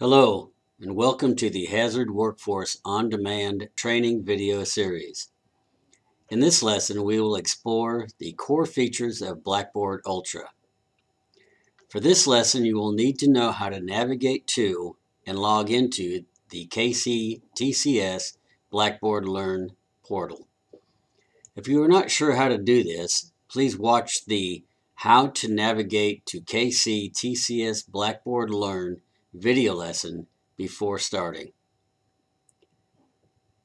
Hello, and welcome to the Hazard Workforce On Demand training video series. In this lesson, we will explore the core features of Blackboard Ultra. For this lesson, you will need to know how to navigate to and log into the KC TCS Blackboard Learn portal. If you are not sure how to do this, please watch the How to Navigate to KCTCS Blackboard Learn video lesson before starting.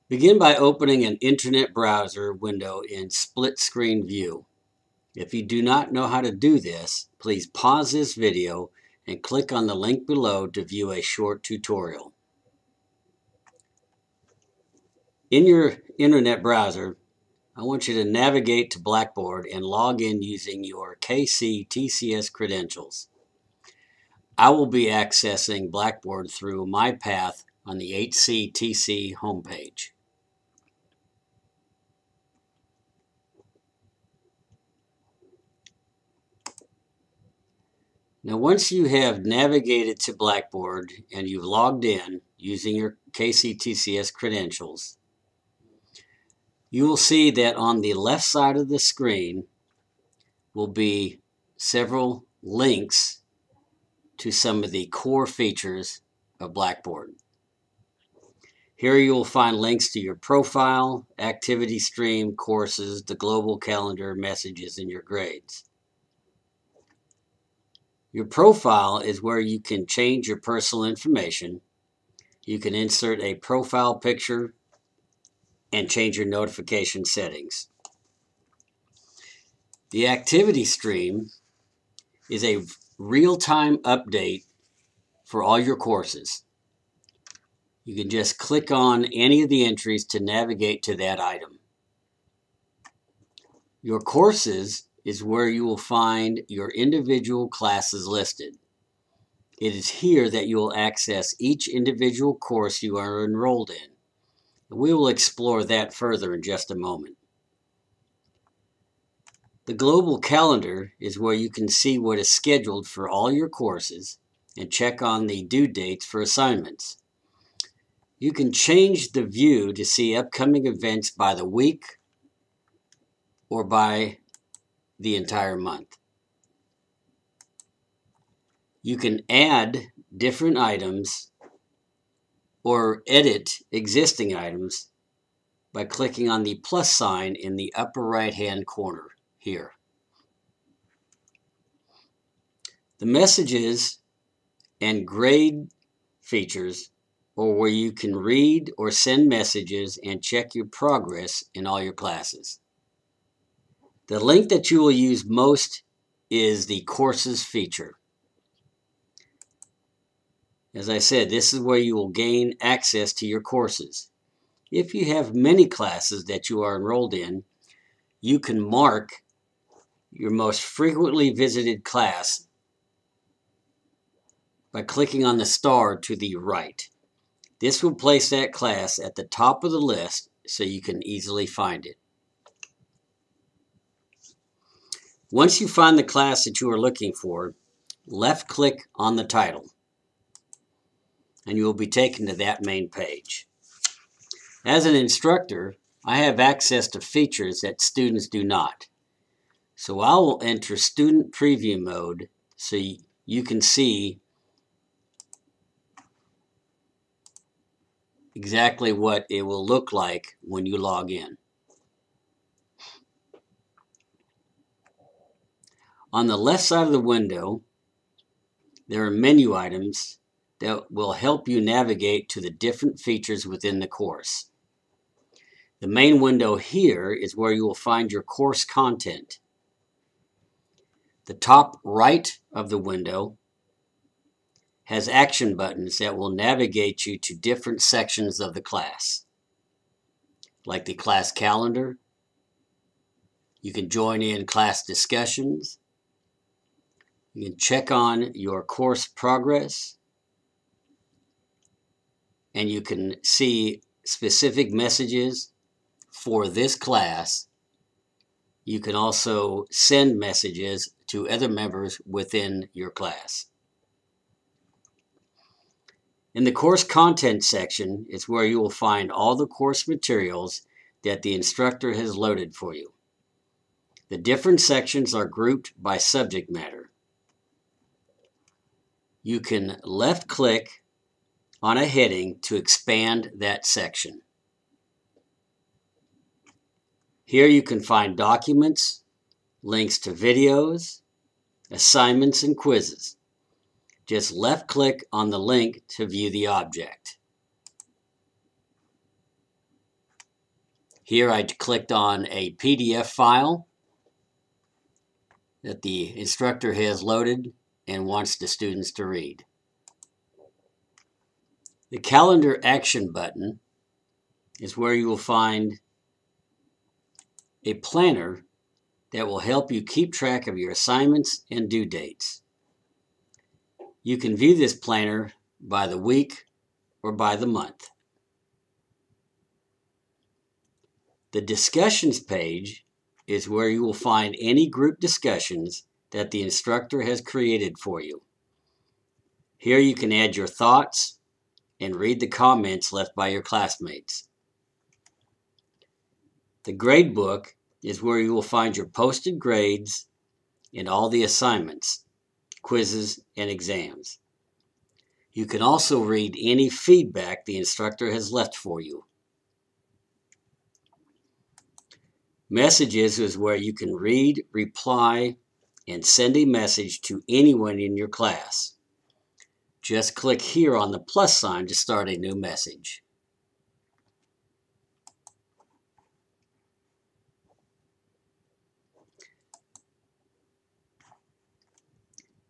Begin by opening an internet browser window in split screen view. If you do not know how to do this, please pause this video and click on the link below to view a short tutorial. In your internet browser, I want you to navigate to Blackboard and log in using your KCTCS credentials. I will be accessing Blackboard through my path on the HCTC homepage. Now once you have navigated to Blackboard and you've logged in using your KCTCS credentials, you will see that on the left side of the screen will be several links to some of the core features of Blackboard. Here you will find links to your profile, activity stream, courses, the global calendar, messages, and your grades. Your profile is where you can change your personal information. You can insert a profile picture and change your notification settings. The activity stream is a real-time update for all your courses. You can just click on any of the entries to navigate to that item. Your courses is where you will find your individual classes listed. It is here that you will access each individual course you are enrolled in. We will explore that further in just a moment. The global calendar is where you can see what is scheduled for all your courses and check on the due dates for assignments. You can change the view to see upcoming events by the week or by the entire month. You can add different items or edit existing items by clicking on the plus sign in the upper right hand corner here. The messages and grade features or where you can read or send messages and check your progress in all your classes. The link that you will use most is the courses feature. As I said, this is where you will gain access to your courses. If you have many classes that you are enrolled in, you can mark your most frequently visited class by clicking on the star to the right. This will place that class at the top of the list so you can easily find it. Once you find the class that you are looking for, left click on the title and you will be taken to that main page. As an instructor, I have access to features that students do not. So I will enter student preview mode so you can see exactly what it will look like when you log in. On the left side of the window, there are menu items that will help you navigate to the different features within the course. The main window here is where you will find your course content. The top right of the window has action buttons that will navigate you to different sections of the class, like the class calendar. You can join in class discussions. You can check on your course progress. And you can see specific messages for this class. You can also send messages to other members within your class. In the course content section is where you will find all the course materials that the instructor has loaded for you. The different sections are grouped by subject matter. You can left click on a heading to expand that section. Here you can find documents, links to videos, assignments, and quizzes. Just left click on the link to view the object. Here I clicked on a PDF file that the instructor has loaded and wants the students to read. The calendar action button is where you will find a planner that will help you keep track of your assignments and due dates. You can view this planner by the week or by the month. The discussions page is where you will find any group discussions that the instructor has created for you. Here you can add your thoughts and read the comments left by your classmates. The grade book is where you will find your posted grades and all the assignments, quizzes, and exams. You can also read any feedback the instructor has left for you. Messages is where you can read, reply, and send a message to anyone in your class. Just click here on the plus sign to start a new message.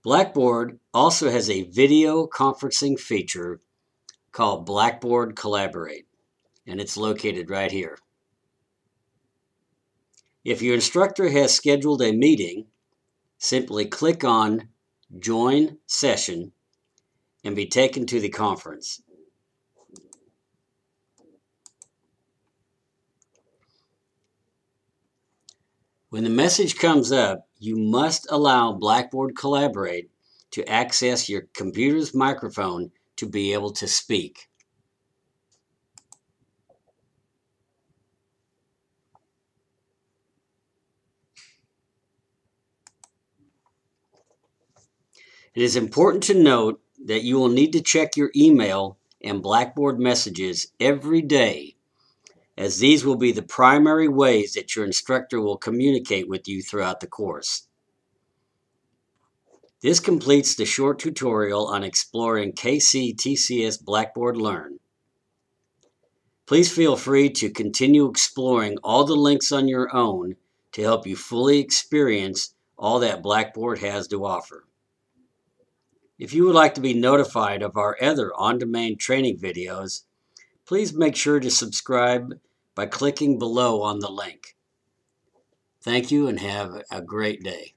Blackboard also has a video conferencing feature called Blackboard Collaborate, and it's located right here. If your instructor has scheduled a meeting, simply click on Join Session and be taken to the conference. When the message comes up, you must allow Blackboard Collaborate to access your computer's microphone to be able to speak. It is important to note that you will need to check your email and Blackboard messages every day as these will be the primary ways that your instructor will communicate with you throughout the course. This completes the short tutorial on exploring KCTCS Blackboard Learn. Please feel free to continue exploring all the links on your own to help you fully experience all that Blackboard has to offer. If you would like to be notified of our other on-demand training videos, please make sure to subscribe by clicking below on the link. Thank you and have a great day.